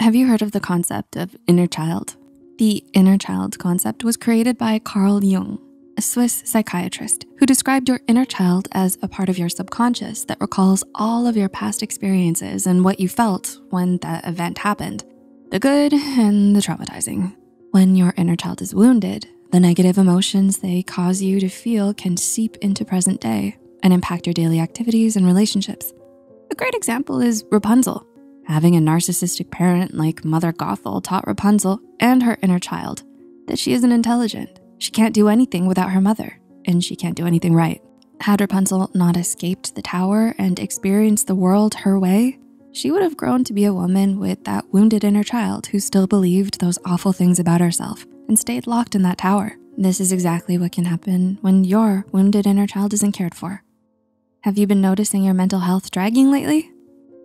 Have you heard of the concept of inner child? The inner child concept was created by Carl Jung, a Swiss psychiatrist who described your inner child as a part of your subconscious that recalls all of your past experiences and what you felt when that event happened, the good and the traumatizing. When your inner child is wounded, the negative emotions they cause you to feel can seep into present day and impact your daily activities and relationships. A great example is Rapunzel, Having a narcissistic parent like Mother Gothel taught Rapunzel and her inner child that she isn't intelligent. She can't do anything without her mother, and she can't do anything right. Had Rapunzel not escaped the tower and experienced the world her way, she would have grown to be a woman with that wounded inner child who still believed those awful things about herself and stayed locked in that tower. This is exactly what can happen when your wounded inner child isn't cared for. Have you been noticing your mental health dragging lately?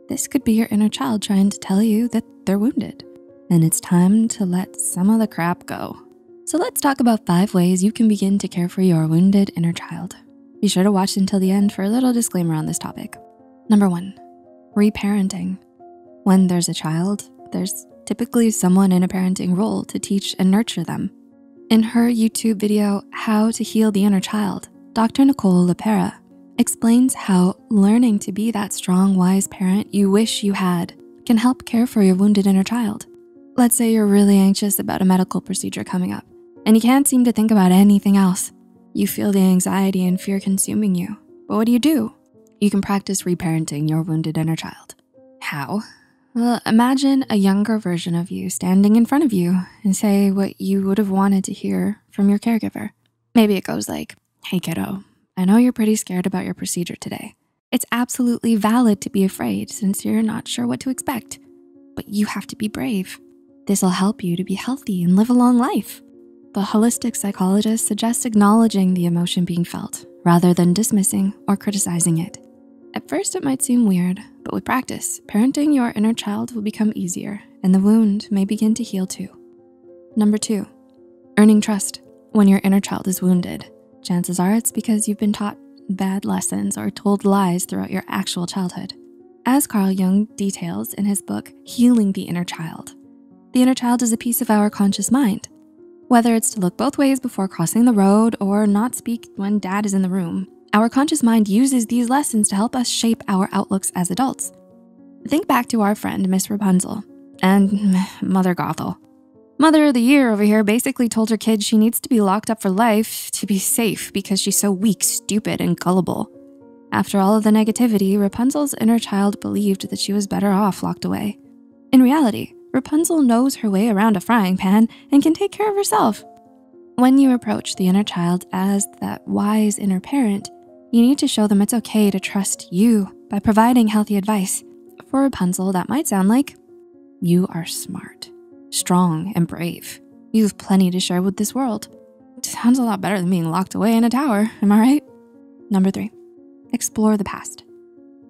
This could be your inner child trying to tell you that they're wounded and it's time to let some of the crap go. So let's talk about five ways you can begin to care for your wounded inner child. Be sure to watch until the end for a little disclaimer on this topic. Number one, reparenting. When there's a child, there's typically someone in a parenting role to teach and nurture them. In her YouTube video, How to Heal the Inner Child, Dr. Nicole LePera explains how learning to be that strong, wise parent you wish you had can help care for your wounded inner child. Let's say you're really anxious about a medical procedure coming up and you can't seem to think about anything else. You feel the anxiety and fear consuming you, but what do you do? You can practice reparenting your wounded inner child. How? Well, imagine a younger version of you standing in front of you and say what you would have wanted to hear from your caregiver. Maybe it goes like, hey kiddo, I know you're pretty scared about your procedure today. It's absolutely valid to be afraid since you're not sure what to expect, but you have to be brave. This'll help you to be healthy and live a long life. The holistic psychologist suggests acknowledging the emotion being felt rather than dismissing or criticizing it. At first, it might seem weird, but with practice, parenting your inner child will become easier and the wound may begin to heal too. Number two, earning trust. When your inner child is wounded, Chances are it's because you've been taught bad lessons or told lies throughout your actual childhood. As Carl Jung details in his book, Healing the Inner Child, the inner child is a piece of our conscious mind. Whether it's to look both ways before crossing the road or not speak when dad is in the room, our conscious mind uses these lessons to help us shape our outlooks as adults. Think back to our friend, Miss Rapunzel, and Mother Gothel. Mother of the year over here basically told her kid she needs to be locked up for life to be safe because she's so weak, stupid, and gullible. After all of the negativity, Rapunzel's inner child believed that she was better off locked away. In reality, Rapunzel knows her way around a frying pan and can take care of herself. When you approach the inner child as that wise inner parent, you need to show them it's okay to trust you by providing healthy advice. For Rapunzel, that might sound like, you are smart strong, and brave. You have plenty to share with this world. Sounds a lot better than being locked away in a tower, am I right? Number three, explore the past.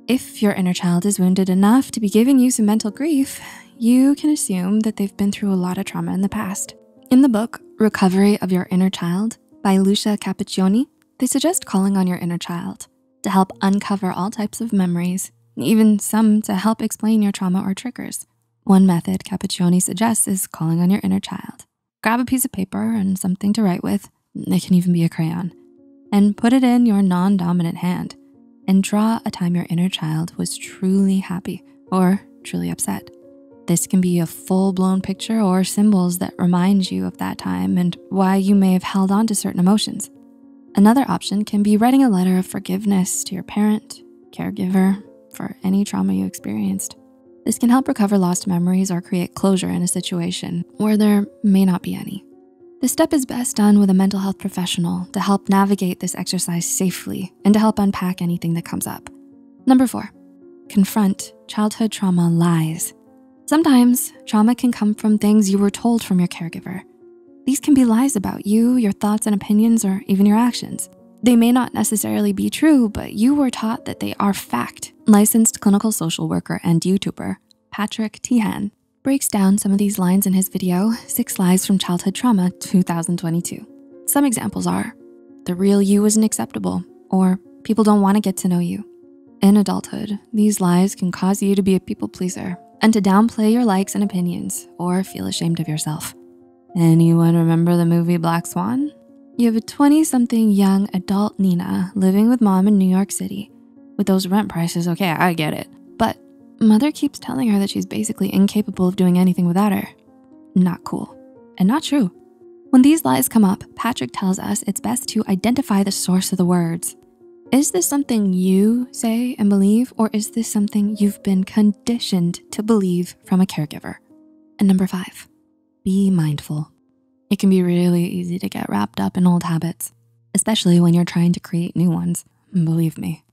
If your inner child is wounded enough to be giving you some mental grief, you can assume that they've been through a lot of trauma in the past. In the book, Recovery of Your Inner Child by Lucia Capacchione, they suggest calling on your inner child to help uncover all types of memories, even some to help explain your trauma or triggers. One method Capacchione suggests is calling on your inner child. Grab a piece of paper and something to write with, it can even be a crayon, and put it in your non-dominant hand and draw a time your inner child was truly happy or truly upset. This can be a full-blown picture or symbols that remind you of that time and why you may have held on to certain emotions. Another option can be writing a letter of forgiveness to your parent, caregiver, for any trauma you experienced. This can help recover lost memories or create closure in a situation where there may not be any. This step is best done with a mental health professional to help navigate this exercise safely and to help unpack anything that comes up. Number four, confront childhood trauma lies. Sometimes trauma can come from things you were told from your caregiver. These can be lies about you, your thoughts and opinions, or even your actions. They may not necessarily be true, but you were taught that they are fact. Licensed clinical social worker and YouTuber, Patrick Teahan, breaks down some of these lines in his video, Six Lies from Childhood Trauma 2022. Some examples are, the real you isn't acceptable, or people don't wanna get to know you. In adulthood, these lies can cause you to be a people pleaser and to downplay your likes and opinions or feel ashamed of yourself. Anyone remember the movie Black Swan? You have a 20 something young adult Nina living with mom in New York City. With those rent prices, okay, I get it. But mother keeps telling her that she's basically incapable of doing anything without her. Not cool and not true. When these lies come up, Patrick tells us it's best to identify the source of the words. Is this something you say and believe, or is this something you've been conditioned to believe from a caregiver? And number five, be mindful. It can be really easy to get wrapped up in old habits, especially when you're trying to create new ones, believe me.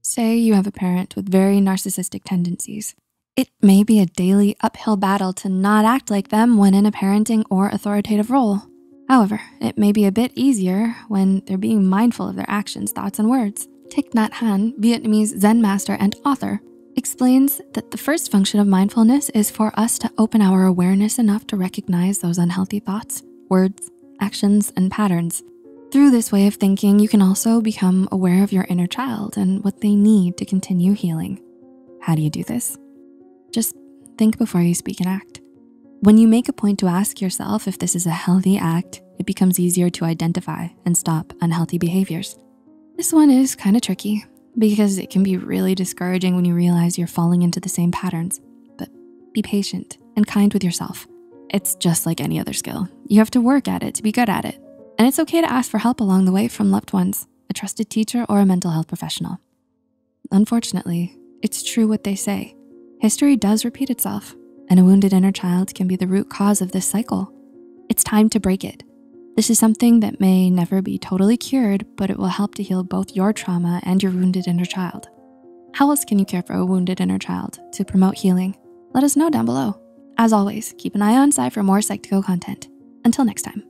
Say you have a parent with very narcissistic tendencies. It may be a daily uphill battle to not act like them when in a parenting or authoritative role. However, it may be a bit easier when they're being mindful of their actions, thoughts, and words. Thich Nhat Hanh, Vietnamese Zen master and author, explains that the first function of mindfulness is for us to open our awareness enough to recognize those unhealthy thoughts, words, actions, and patterns. Through this way of thinking, you can also become aware of your inner child and what they need to continue healing. How do you do this? Just think before you speak and act. When you make a point to ask yourself if this is a healthy act, it becomes easier to identify and stop unhealthy behaviors. This one is kind of tricky because it can be really discouraging when you realize you're falling into the same patterns, but be patient and kind with yourself. It's just like any other skill. You have to work at it to be good at it. And it's okay to ask for help along the way from loved ones, a trusted teacher, or a mental health professional. Unfortunately, it's true what they say. History does repeat itself and a wounded inner child can be the root cause of this cycle. It's time to break it. This is something that may never be totally cured, but it will help to heal both your trauma and your wounded inner child. How else can you care for a wounded inner child to promote healing? Let us know down below. As always, keep an eye on side for more Psych2Go content. Until next time.